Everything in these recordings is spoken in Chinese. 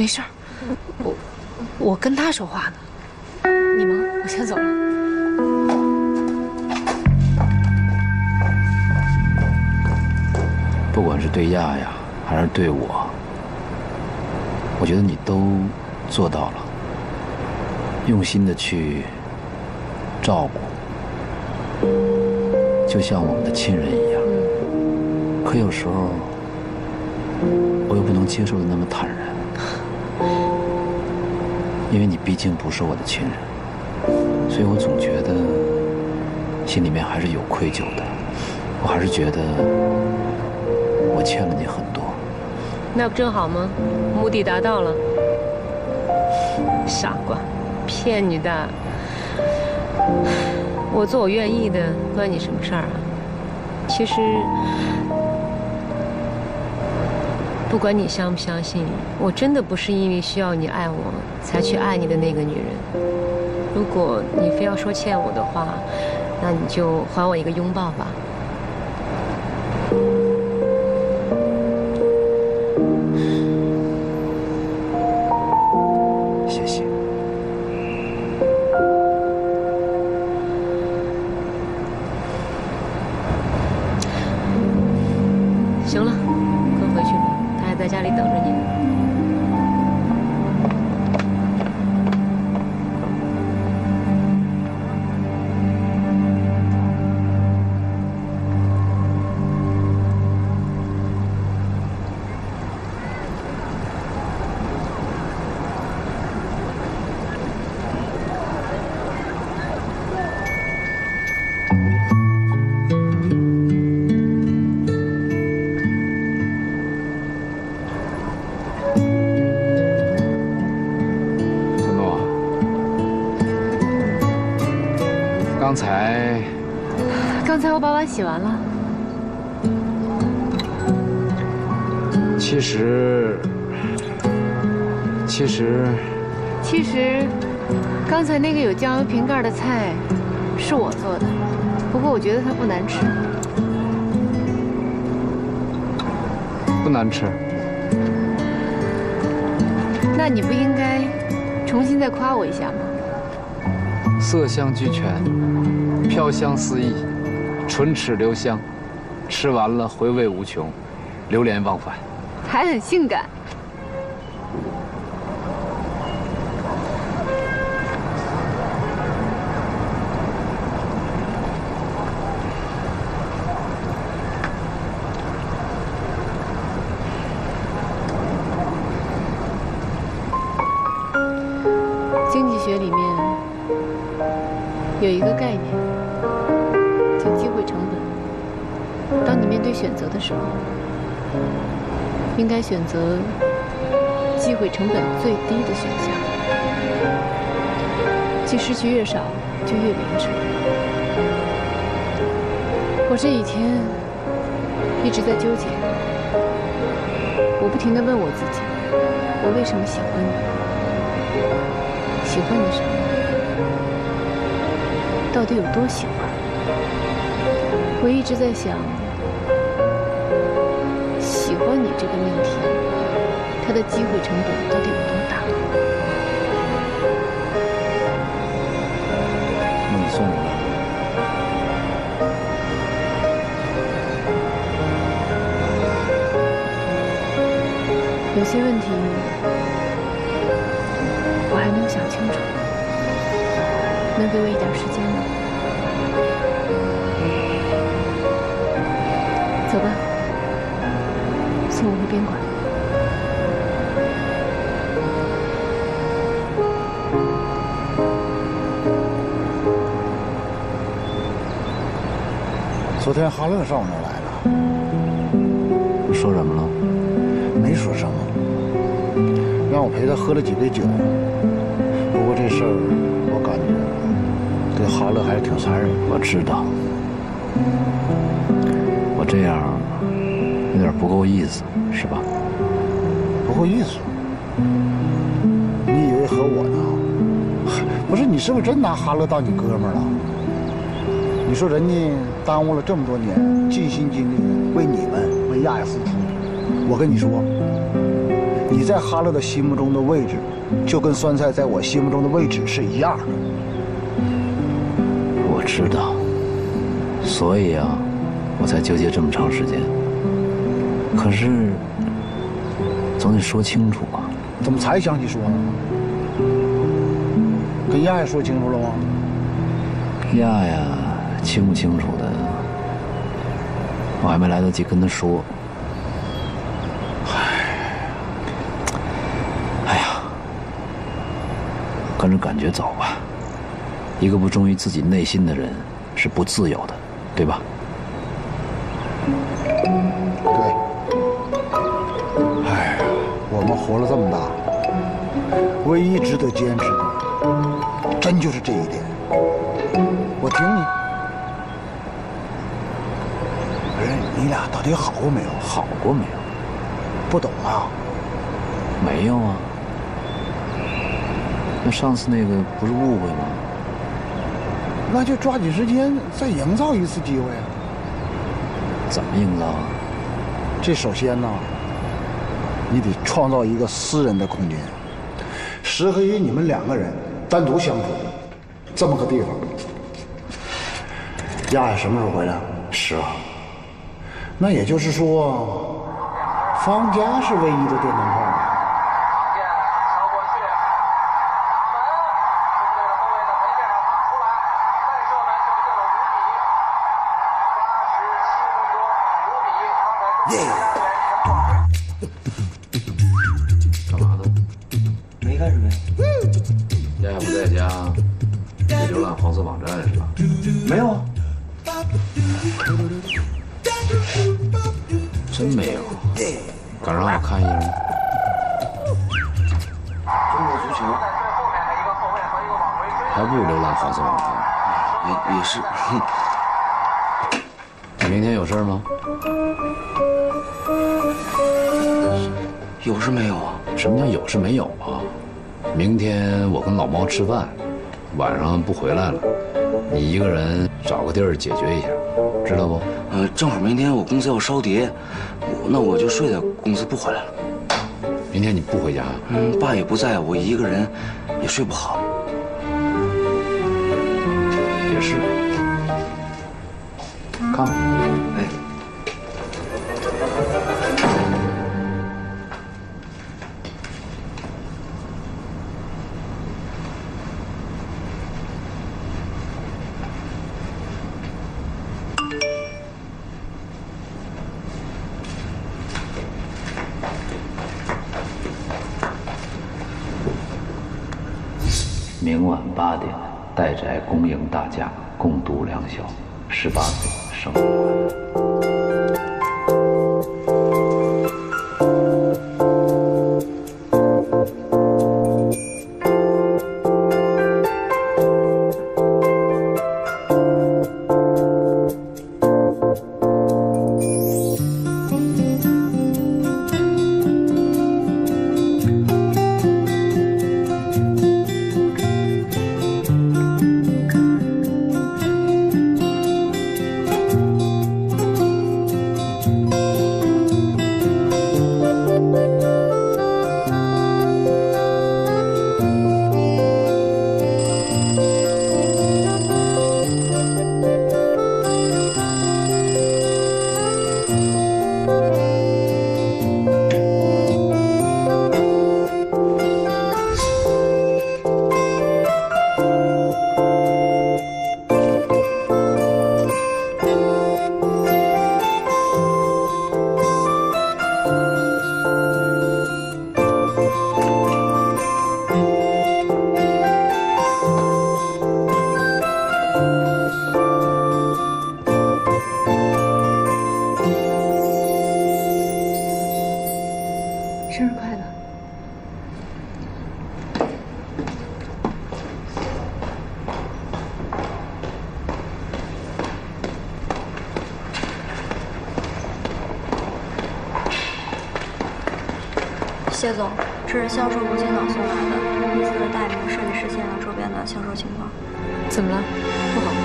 没事儿，我我跟他说话呢。你忙，我先走了。不管是对亚亚，还是对我，我觉得你都做到了，用心的去照顾，就像我们的亲人一样。可有时候，我又不能接受的那么坦然，因为你毕竟不是我的亲人，所以我总觉得心里面还是有愧疚的。我还是觉得我欠了你很多。那不正好吗？目的达到了。傻瓜，骗你的。我做我愿意的，关你什么事儿啊？其实，不管你相不相信，我真的不是因为需要你爱我才去爱你的那个女人。如果你非要说欠我的话，那你就还我一个拥抱吧。我把碗洗完了。其实，其实，其实，刚才那个有酱油瓶盖的菜是我做的，不过我觉得它不难吃。不难吃。那你不应该重新再夸我一下吗？色香俱全，飘香四溢，唇齿留香，吃完了回味无穷，流连忘返。还很性感。应该选择机会成本最低的选项，即失去越少，就越明智。我这几天一直在纠结，我不停地问我自己，我为什么喜欢你？喜欢你什么？到底有多喜欢？我一直在想，喜欢你这个命题，它的机会成本到底有多大？那你送我吧？有些问题我还没有想清楚，能给我一点时间吗？天哈乐上我那来了，说什么了？没说什么，让我陪他喝了几杯酒。不过这事儿我感觉对哈乐还是挺残忍的。我知道，我这样有点不够意思，是吧？不够意思。你以为和我呢？不是你是不是真拿哈乐当你哥们了？你说人家耽误了这么多年，尽心尽力为你们为亚亚付出。我跟你说，你在哈勒的心目中的位置，就跟酸菜在我心目中的位置是一样的。我知道，所以啊，我才纠结这么长时间。可是，总得说清楚啊。怎么才想起说呢？跟亚亚说清楚了吗？亚亚清不清楚的，我还没来得及跟他说。哎呀，跟着感觉走吧。一个不忠于自己内心的人是不自由的，对吧？对。哎呀，我们活了这么大，唯一值得坚持的，真就是这一点。我听你。不是你俩到底好过没有？好过没有？不懂啊？没有啊。那上次那个不是误会吗？那就抓紧时间再营造一次机会啊！怎么营造啊？这首先呢，你得创造一个私人的空间，适合于你们两个人单独相处的这么个地方。丫丫什么时候回来？十号。那也就是说，方家是唯一的电灯泡。吃饭，晚上不回来了，你一个人找个地儿解决一下，知道不？呃，正好明天我公司要烧碟，那我就睡在公司不回来了。明天你不回家？嗯，爸也不在，我一个人也睡不好。也是。看吧。在宅恭迎大家，共度良宵。十八岁生日快乐。是销售部青岛送来的，公司的代名设计师现了周边的销售情况。怎么了？不好吗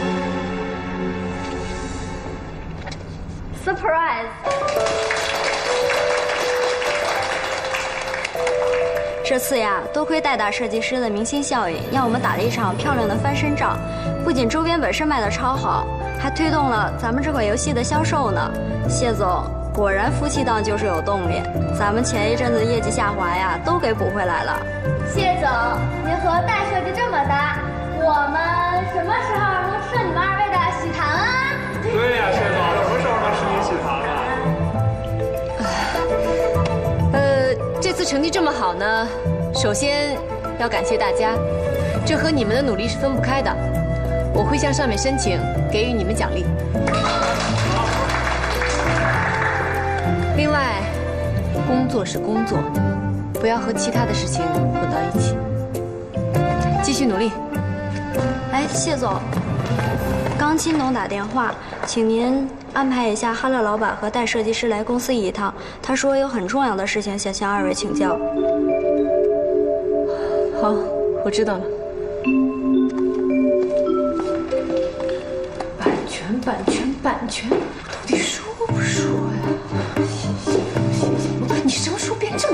？Surprise！这次呀，多亏戴大设计师的明星效应，让我们打了一场漂亮的翻身仗。不仅周边本身卖的超好，还推动了咱们这款游戏的销售呢。谢总，果然夫妻档就是有动力，咱们前一阵子业绩下滑呀，都给补回来了。谢总，您和戴设计这么搭，我们什么时候能吃你们二位的喜糖啊？对呀，谢总，什么时候能吃您喜糖啊？呃，这次成绩这么好呢，首先要感谢大家，这和你们的努力是分不开的。我会向上面申请给予你们奖励。另外，工作是工作，不要和其他的事情混到一起。继续努力。哎，谢总，刚金董打电话，请您安排一下哈乐老板和戴设计师来公司一趟。他说有很重要的事情想向二位请教。好，我知道了。版权，版权，版权，到底说不说呀？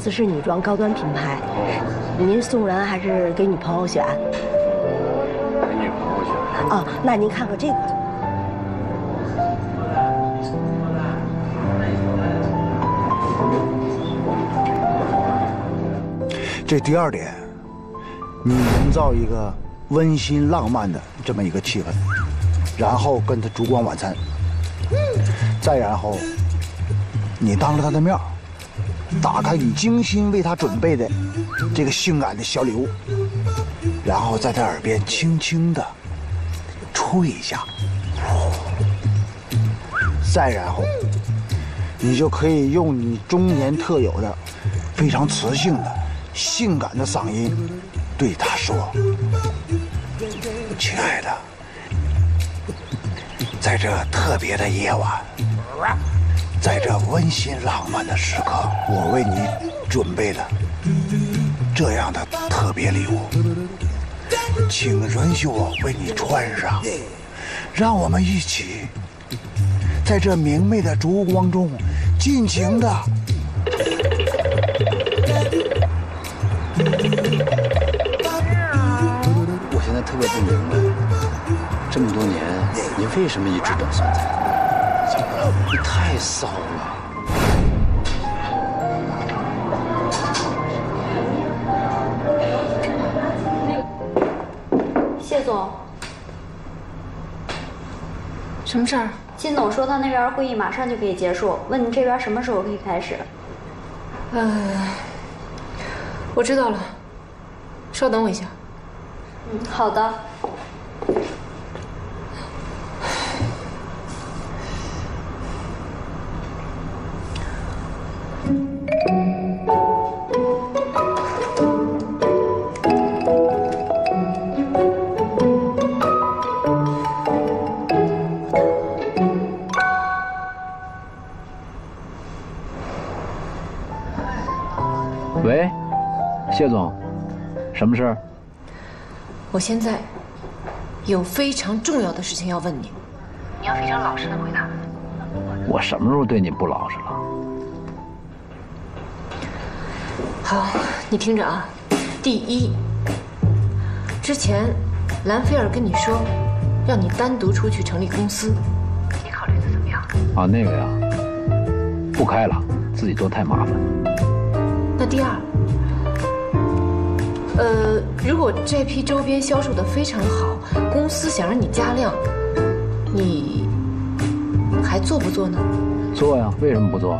生，我们朗姿是女装高端品牌，您送人还是给女朋友选？给女朋友选。哦，那您看看这个。这第二点，你营造一个温馨浪漫的这么一个气氛，然后跟他烛光晚餐，再然后，你当着他的面打开你精心为他准备的这个性感的小礼物，然后在他耳边轻轻的吹一下，再然后，你就可以用你中年特有的非常磁性的。性感的嗓音对他说：“亲爱的，在这特别的夜晚，在这温馨浪漫的时刻，我为你准备了这样的特别礼物，请允许我为你穿上，让我们一起在这明媚的烛光中尽情的。”我现在特别不明白，这么多年你为什么一直都存在？你太骚了！谢总，什么事儿？金总说他那边会议马上就可以结束，问你这边什么时候可以开始？呃，我知道了，稍等我一下。嗯，好的。么事儿？我现在有非常重要的事情要问你，你要非常老实的回答。我什么时候对你不老实了？好，你听着啊。第一，之前兰菲尔跟你说，让你单独出去成立公司，你考虑的怎么样？啊，那个呀，不开了，自己做太麻烦。那第二，呃，如果这批周边销售的非常好，公司想让你加量，你还做不做呢？做呀，为什么不做？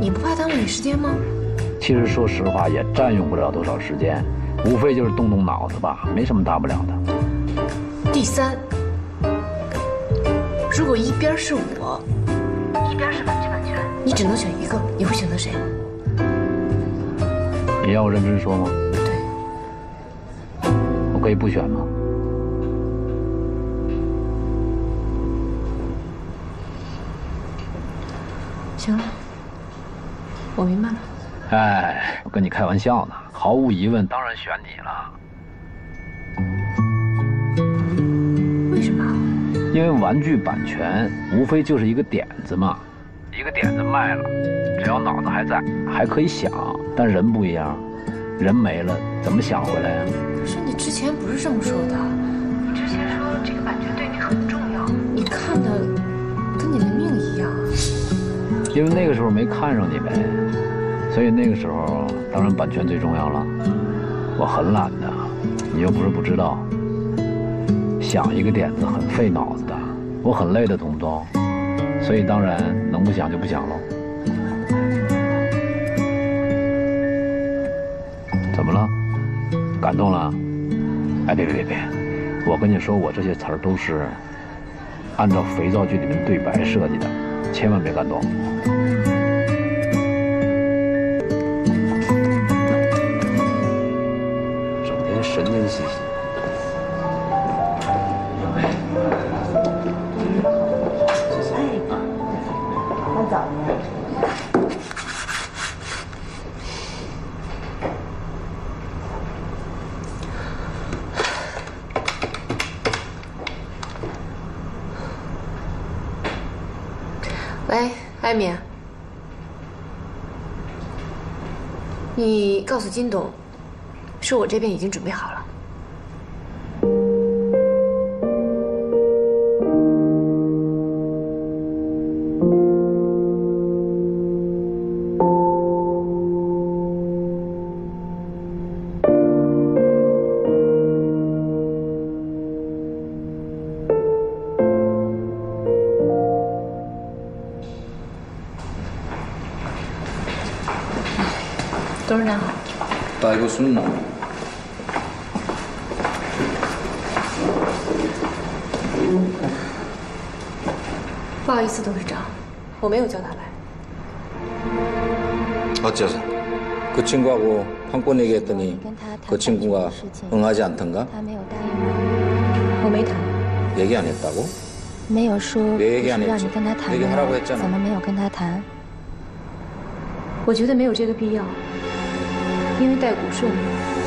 你不怕耽误你时间吗？其实说实话，也占用不了多少时间，无非就是动动脑子吧，没什么大不了的。第三，如果一边是我，一边是版权版权，你只能选一个，你会选择谁？你要我认真说吗？对，我可以不选吗？行了，我明白了。哎，我跟你开玩笑呢。毫无疑问，当然选你了。为什么？因为玩具版权无非就是一个点子嘛，一个点子卖了，只要脑子还在，还可以想。但人不一样，人没了，怎么想回来呀？可是你之前不是这么说的，你之前说这个版权对你很重要，你看的跟你的命一样。因为那个时候没看上你呗，所以那个时候当然版权最重要了。我很懒的，你又不是不知道。想一个点子很费脑子的，我很累的，懂不懂？所以当然能不想就不想喽。感动了？哎，别别别别！我跟你说，我这些词儿都是按照肥皂剧里面对白设计的，千万别感动。整天神经兮兮。你告诉金董，说我这边已经准备好了。딸 교수는 뭐? 不好意思，董事长，我没有叫他来。 어째서? 그 친구하고 판권 얘기했더니 그 친구가 응하지 않던가? 他没有答应我，我没谈。 얘기 안 했다고? 没有说不 왜 是 얘기 안 让你 했지? 跟他谈 얘기 的 하라고 吗 했잖아. 怎么没有跟他谈？我觉得没有这个必要， 因为戴谷顺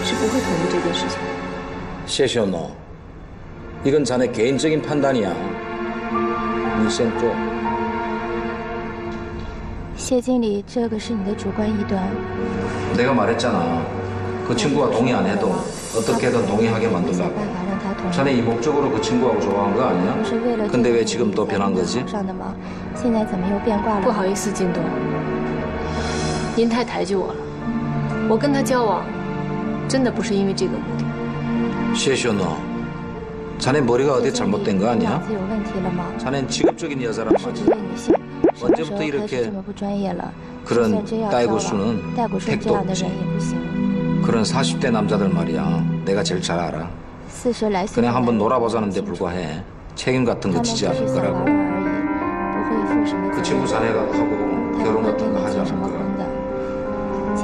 是不会同意这件事情的。 谢谢너 이건 자네 개인적인 판단이야. 니센 쪽. 谢经理，这个是你的主观臆断。 내가 말했잖아. 그 친구가 동의 안 해도 어떻게든 동의하게 想 만들라고. 办法让他同意。 자네 이목적으로 그 친구하고 좋아한 거 不 아니야? 是为了 근데 왜 这 지금 个 또 才 변한 跟 거지? 皇上的吗？现在怎么又变卦了？不好意思，金董，您太抬举我了。 我跟他交往，真的不是因为这个目的。 谢谢너 자네 머리가 어디 谢经理 잘못된 거 你脑 아니야? 子有问题了吗？ 자넨 직업적인 여자란 是职 말이야. 业女性，什么时候 언제부터 开始 이렇게 这么不专业了？ 그런 就算真要 딸 交往 고수는 戴谷顺 택도 这样的 없지. 人也不行。 그런 40대 남자들 말이야. 내가 제일 잘 알아. 四十来岁的 그냥 男 한번 人 놀아보자는데 清楚 불과해. 책임 같은 他 거 们只 지지 是 않을 想玩 거라고. 玩而已，不会负什么 그 责 친구 任。 자네가 하고 他 결혼 不会 같은 跟 거 你 하지 结 않을 什么 거야. 婚的。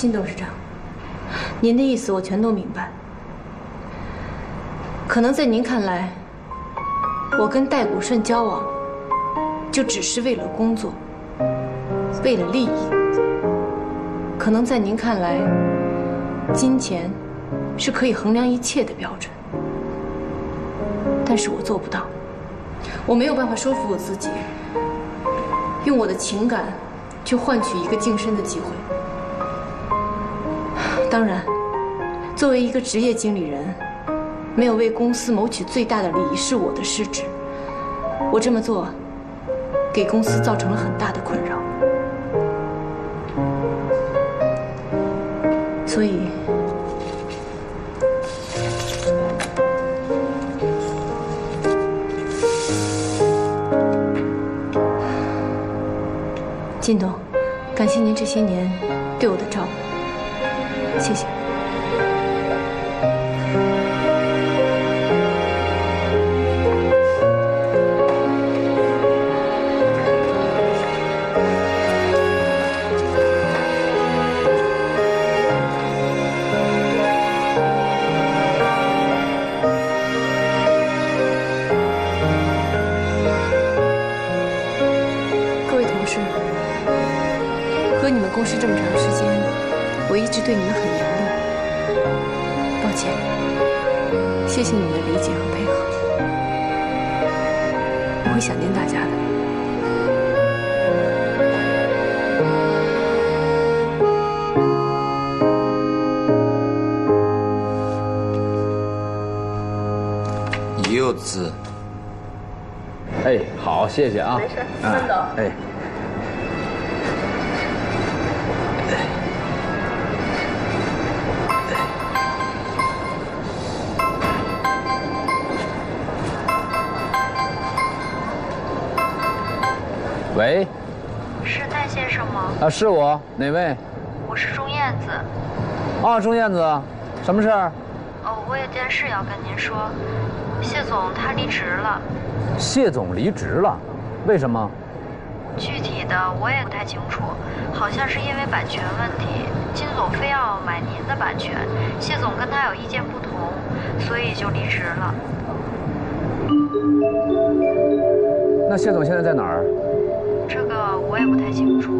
跟着他没有任何前途。金董事长，您的意思我全都明白。可能在您看来，我跟戴谷顺交往，就只是为了工作，为了利益。可能在您看来，金钱是可以衡量一切的标准，但是我做不到，我没有办法说服我自己，用我的情感去换取一个晋升的机会。当然，作为一个职业经理人，没有为公司谋取最大的利益是我的失职。我这么做，给公司造成了很大的困扰。所以，靳董，感谢您这些年对我的照顾，谢谢。对你们很严厉，抱歉，谢谢你们的理解和配合，我会想念大家的。柚子，哎，好，谢谢啊。没事，啊慢走。哎，啊，是我，哪位？我是钟燕子。啊，钟燕子，什么事儿？哦，我有件事要跟您说，谢总他离职了，谢总离职了，为什么？具体的我也不太清楚，好像是因为版权问题，金总非要买您的版权，谢总跟他有意见不同，所以就离职了。那谢总现在在哪儿？这个我也不太清楚。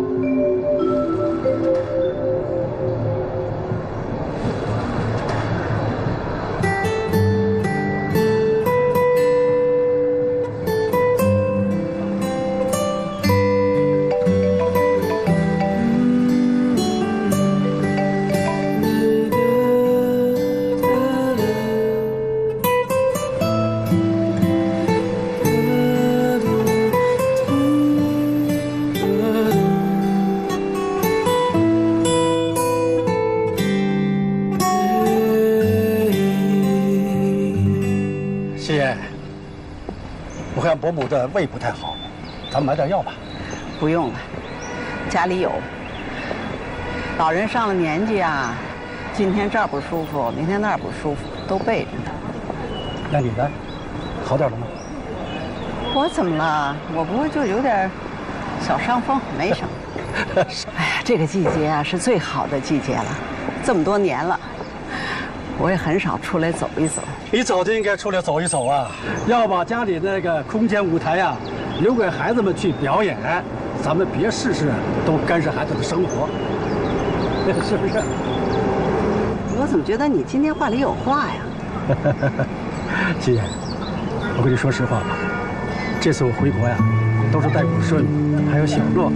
伯母的胃不太好，咱们买点药吧。不用了，家里有。老人上了年纪啊，今天这儿不舒服，明天那儿不舒服，都备着呢。那你呢？好点了吗？我怎么了？我不过就有点小伤风，没什么。哎呀，这个季节啊是最好的季节了，这么多年了，我也很少出来走一走。你早就应该出来走一走啊！要把家里那个空间舞台呀、留给孩子们去表演，咱们别事事都干涉孩子的生活，是不是？我怎么觉得你今天话里有话呀？欣欣，我跟你说实话吧，这次我回国呀，都是带古顺还有小洛，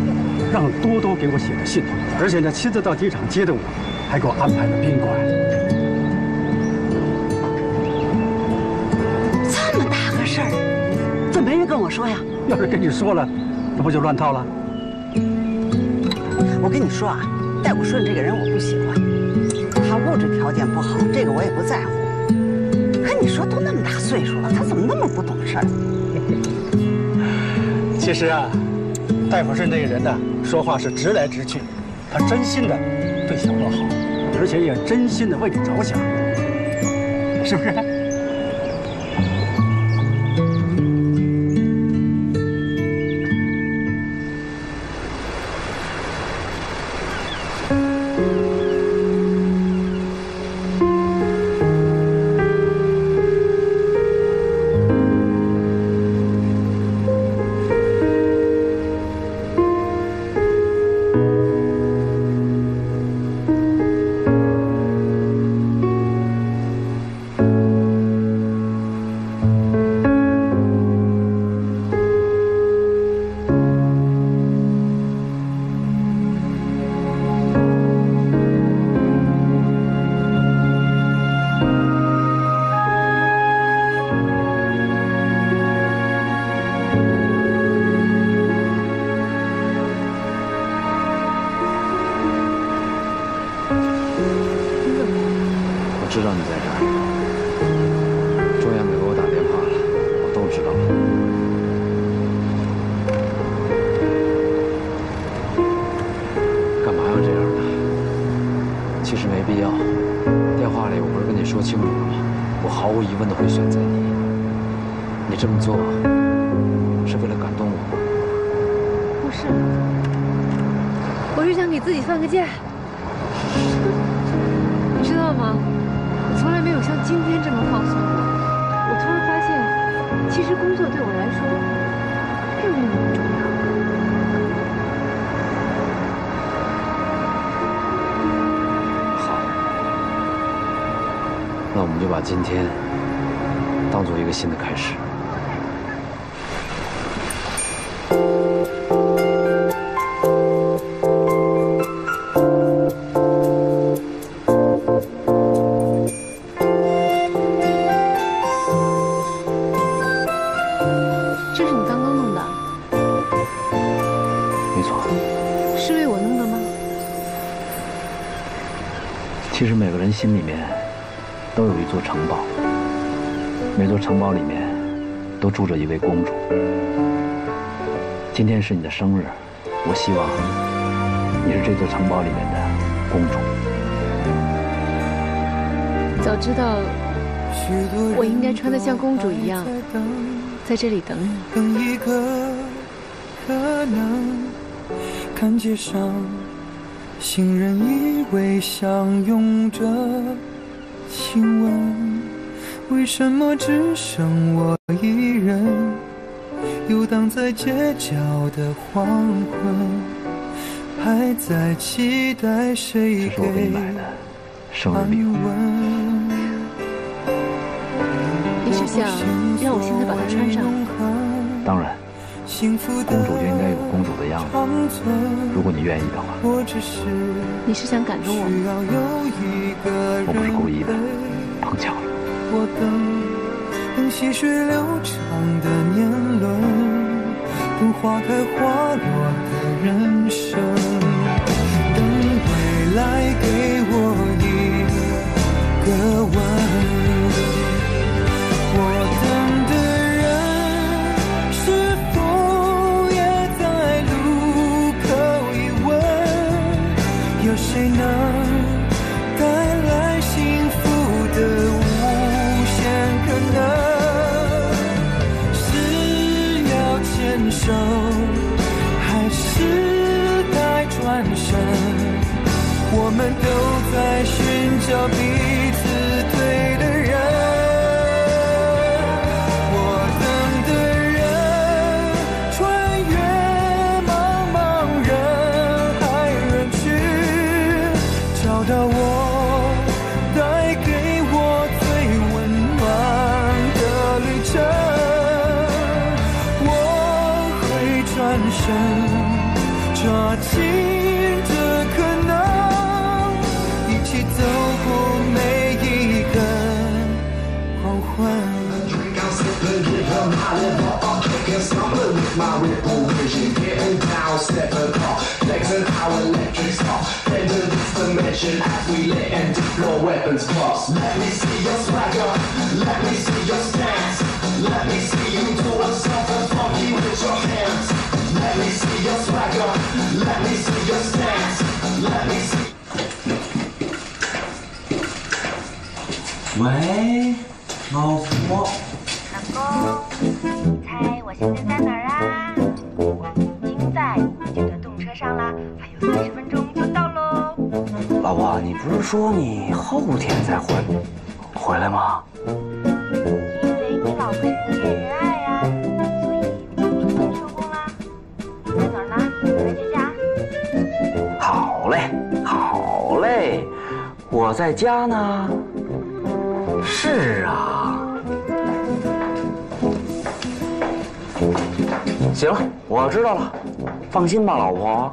让多多给我写的信，而且呢亲自到机场接的我，还给我安排了宾馆。跟我说呀？要是跟你说了，那不就乱套了？我跟你说啊，戴武顺这个人我不喜欢，他物质条件不好，这个我也不在乎。可你说都那么大岁数了，他怎么那么不懂事儿？其实啊，戴福顺这个人呢，说话是直来直去，他真心的对小洛好，而且也真心的为你着想，是不是？那我们就把今天当做一个新的开始。都住着一位公主。今天是你的生日，我希望你是这座城堡里面的公主。早知道我应该穿得像公主一样，在这里等你。等一个可能，看街上行人依偎相拥着亲吻，为什么只剩我一人游荡在街角的黄昏，还在期待谁给安稳？你是想让我现在把它穿上？当然，公主就应该有公主的样子。如果你愿意的话，你是想感动我吗？我不是故意的，碰巧了。等细水流长的年轮，等花开花落的人生，等未来给我一个吻。找彼此对的人。我等的人，穿越茫茫人海人群，找到我，带给我最温暖的旅程。我会转身，抓紧 喂，老婆。老公，你猜我现在在哪儿 你不是说你后天才回回来吗？因为你老婆人见人爱呀、所以我明天收工啦。你在哪儿呢？来接驾。好嘞，好嘞，我在家呢。是啊。行了，我知道了，放心吧，老婆。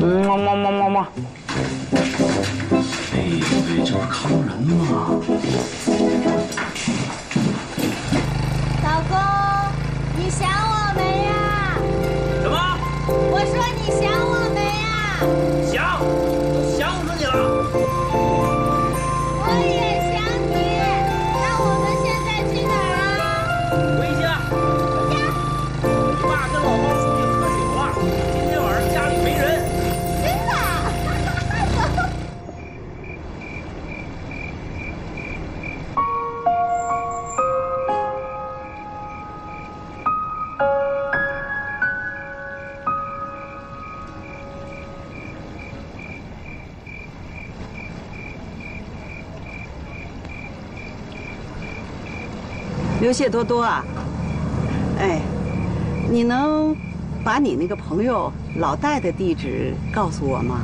么么么么么。哎喂，这不是坑人吗？老公，你想我没呀？什么？我说你想我刘谢多多啊，哎，你能把你那个朋友老戴的地址告诉我吗？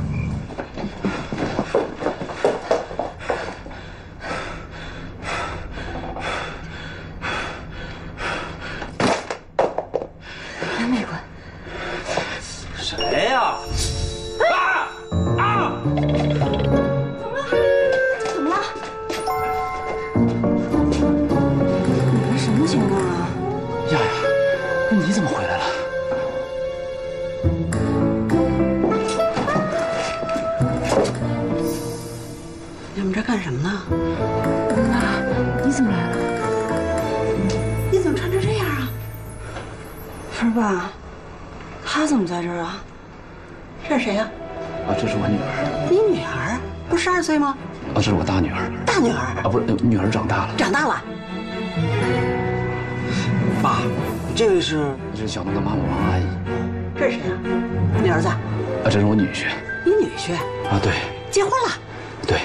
是吧？他怎么在这儿啊？这是谁呀、啊，这是我女儿。你女儿不是十二岁吗？啊，这是我大女儿。大女儿啊，不是，呃女儿长大了。长大了。爸，这位是？这是小诺的妈妈王阿姨。这是谁呀、你儿子？啊，这是我女婿。你女婿？啊，对结婚了？对。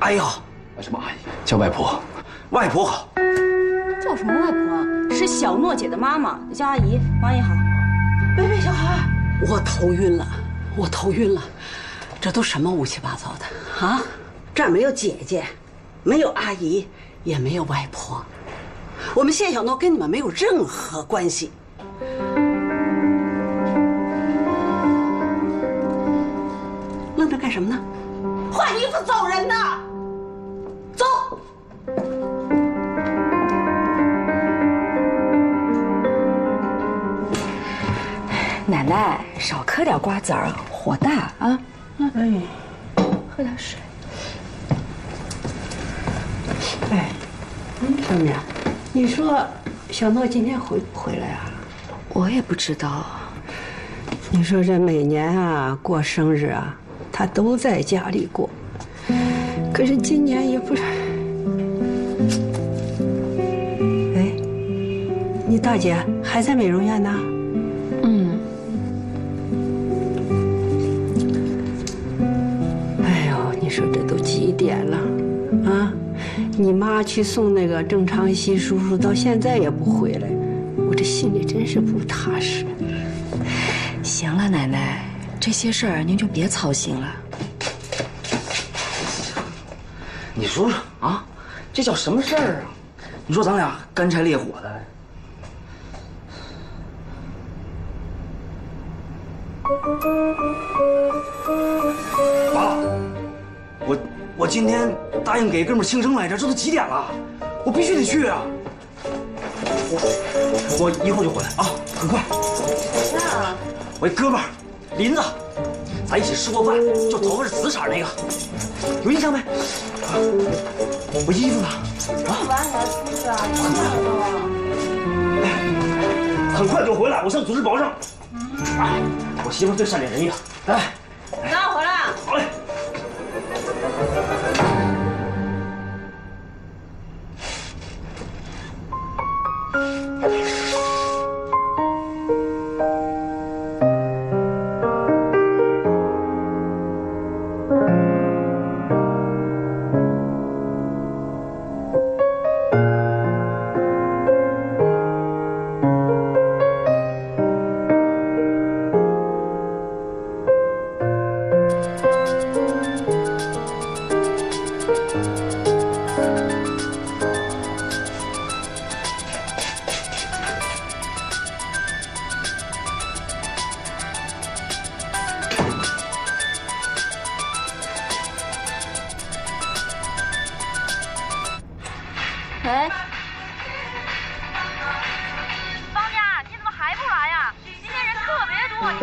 哎呦，啊，什么阿姨？叫外婆。外婆好。叫什么外婆啊？是小诺姐的妈妈，叫阿姨。王阿姨好。喂喂，小孩，我头晕了，我头晕了，这都什么乌七八糟的啊？这儿没有姐姐，没有阿姨，也没有外婆，我们谢小诺跟你们没有任何关系。愣着干什么呢？换衣服走人呐！奶奶，少嗑点瓜子儿，火大啊！哎，喝点水。哎，小敏，你说小诺今天回不回来啊？我也不知道。你说这每年啊过生日啊，他都在家里过，可是今年也不是。哎，你大姐还在美容院呢？你妈去送那个郑昌熙叔叔，到现在也不回来，我这心里真是不踏实。行了，奶奶，这些事儿您就别操心了。你说说啊，这叫什么事儿啊？你说咱俩干柴烈火的。爸，我我今天答应给哥们儿庆生来着，这都几点了？我必须得去啊！我我一会儿就回来啊，很快。我一哥们儿林子，咱一起吃过饭，就头发是紫色那个，有印象没？啊我衣服呢？啊，晚点出去啊，很快就回来，我向组织保证。哎，我媳妇最善解人意了。来。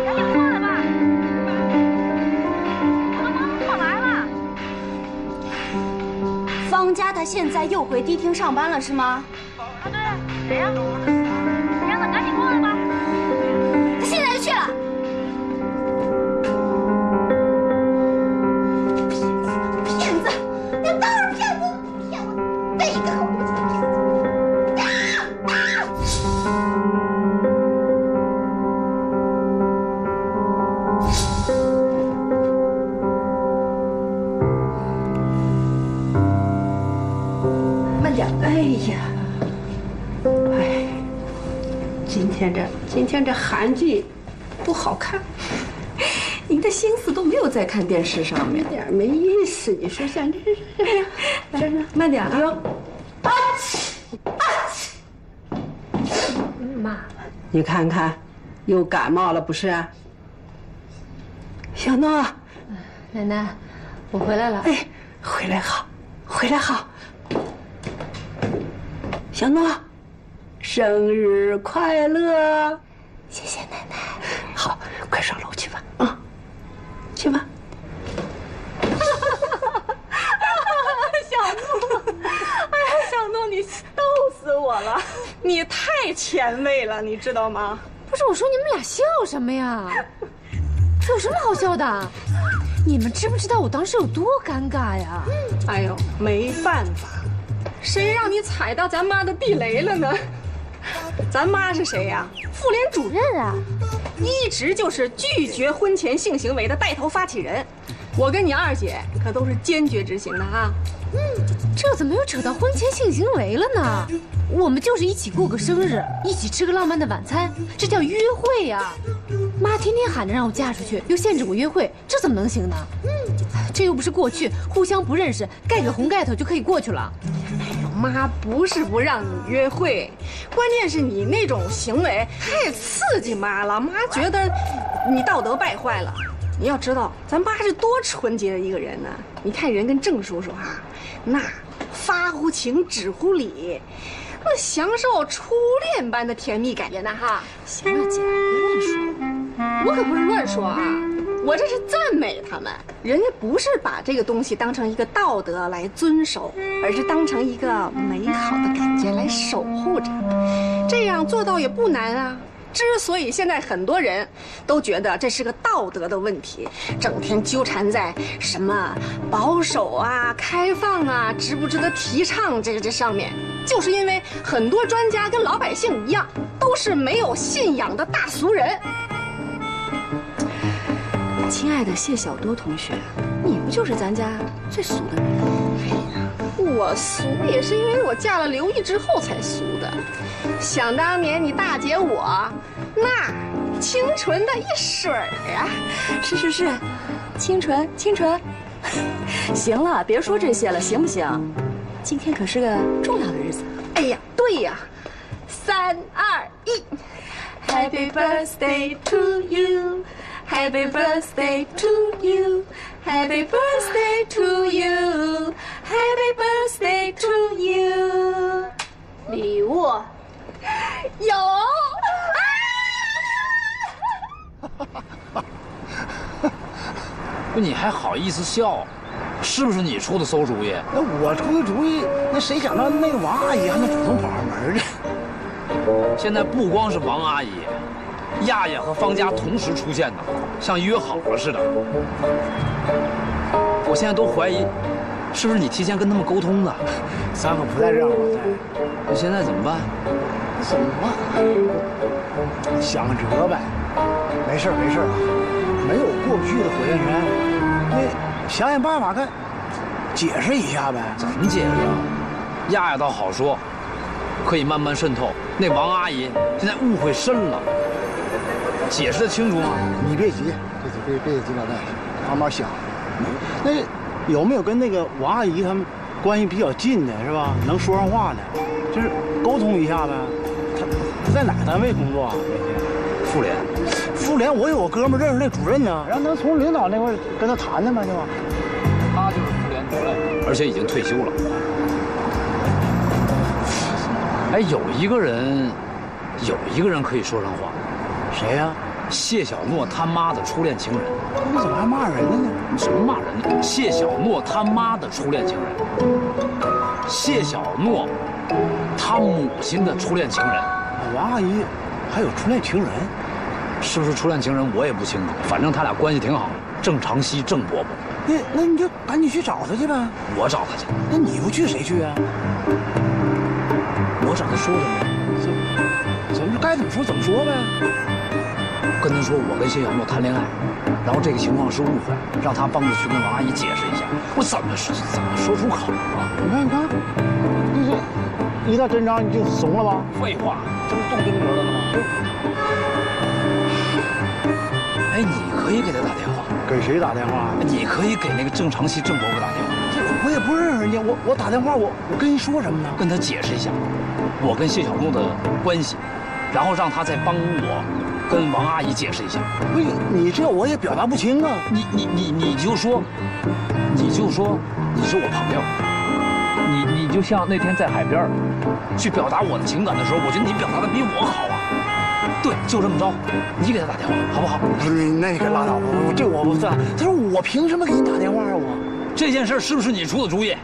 赶紧过来吧。我都忙不过来了。方家他现在又回迪厅上班了是吗？啊，对，谁呀？天这今天这韩剧不好看，你的心思都没有在看电视上面，一点没意思。你说像这是，真 的慢点啊！妈，你看看，又感冒了不是？小诺，奶奶，我回来了。哎，回来好，回来好。小诺，生日快乐！谢谢奶奶。好，快上楼去吧，啊，去吧。小诺，哎呀，小诺，你逗死我了！你太前卫了，你知道吗？不是，我说你们俩笑什么呀？这有什么好笑的？你们知不知道我当时有多尴尬呀？哎呦，没办法，谁让你踩到咱妈的地雷了呢？咱妈是谁呀？妇联主任啊，一直就是拒绝婚前性行为的带头发起人。我跟你二姐可都是坚决执行的啊。嗯，这怎么又扯到婚前性行为了呢？我们就是一起过个生日，一起吃个浪漫的晚餐，这叫约会呀。妈天天喊着让我嫁出去，又限制我约会，这怎么能行呢？嗯，这又不是过去，互相不认识，盖个红盖头就可以过去了。哎呦，妈不是不让你约会，关键是你那种行为太刺激妈了，妈觉得你道德败坏了。你要知道，咱妈是多纯洁的一个人呢。你看人跟郑叔叔哈，那发乎情，止乎礼。那享受初恋般的甜蜜感觉呢，哈！行了，姐，别乱说，我可不是乱说啊，我这是赞美他们。人家不是把这个东西当成一个道德来遵守，而是当成一个美好的感觉来守护着。这样做到也不难啊。之所以现在很多人都觉得这是个道德的问题，整天纠缠在什么保守啊、开放啊、值不值得提倡这个这上面，就是因为很多专家跟老百姓一样，都是没有信仰的大俗人。亲爱的谢小多同学，你不就是咱家最俗的人？哎呀，我俗也是因为我嫁了刘毅之后才俗的。想当年你大姐我，那清纯的一水儿啊！是是是，清纯清纯。行了，别说这些了，行不行？今天可是个重要的日子。哎呀，对呀，三二一，Happy birthday to you，Happy birthday to you，Happy birthday to you，Happy birthday to you。礼物。有，不，你还好意思笑？是不是你出的馊主意？那我出的主意，那谁想到那个王阿姨还能主动跑上门去？现在不光是王阿姨，亚亚和方家同时出现的，像约好了似的。我现在都怀疑，是不是你提前跟他们沟通的？咱可不在这儿，我现在怎么办？怎么办？想辙呗。没事没事啊，没有过不去的火焰山。那想想办法看，解释一下呗。怎么解释啊？亚亚倒好说，可以慢慢渗透。那王阿姨现在误会深了，解释的清楚吗？你别急，别急，别别急老大，慢慢想。那有没有跟那个王阿姨他们关系比较近的，是吧？能说上话的，就是沟通一下呗。他他在哪个单位工作啊？妇联。妇联，我有个哥们认识那主任呢，让他从领导那块跟他谈谈呗，就？他就是妇联主任，而且已经退休了。哎，有一个人，有一个人可以说上话。谁呀？谢小诺他妈的初恋情人。你怎么还骂人了呢？什么骂人呢？谢小诺他妈的初恋情人。谢小诺，他母亲的初恋情人。王阿姨还有初恋情人，是不是初恋情人我也不清楚。反正他俩关系挺好。郑长熙，郑伯伯。那那你就赶紧去找他去呗。我找他去。那你不去谁去啊？我找他说什么？怎怎么该怎么说怎么说呗。跟他说我跟谢小诺谈恋爱，然后这个情况是误会，让他帮着去跟王阿姨解释一下。我怎么是怎么说出口啊？你看你看，你这一到真章你就怂了吗？废话，这不动真格了吗？哎，你可以给他打电话。给谁打电话？你可以给那个郑长熙郑伯伯打电话。我也不认识人家，我我打电话，我我跟人说什么呢？跟他解释一下，我跟谢小璐的关系，然后让他再帮我跟王阿姨解释一下。不是你这我也表达不清啊。你你你你就说，你就说你是我朋友，你你就像那天在海边去表达我的情感的时候，我觉得你表达的比我好啊。对，就这么着，你给他打电话好不好？不是你那个拉倒吧，我这我不算。他说我凭什么给你打电话啊？我这件事是不是你出的主意？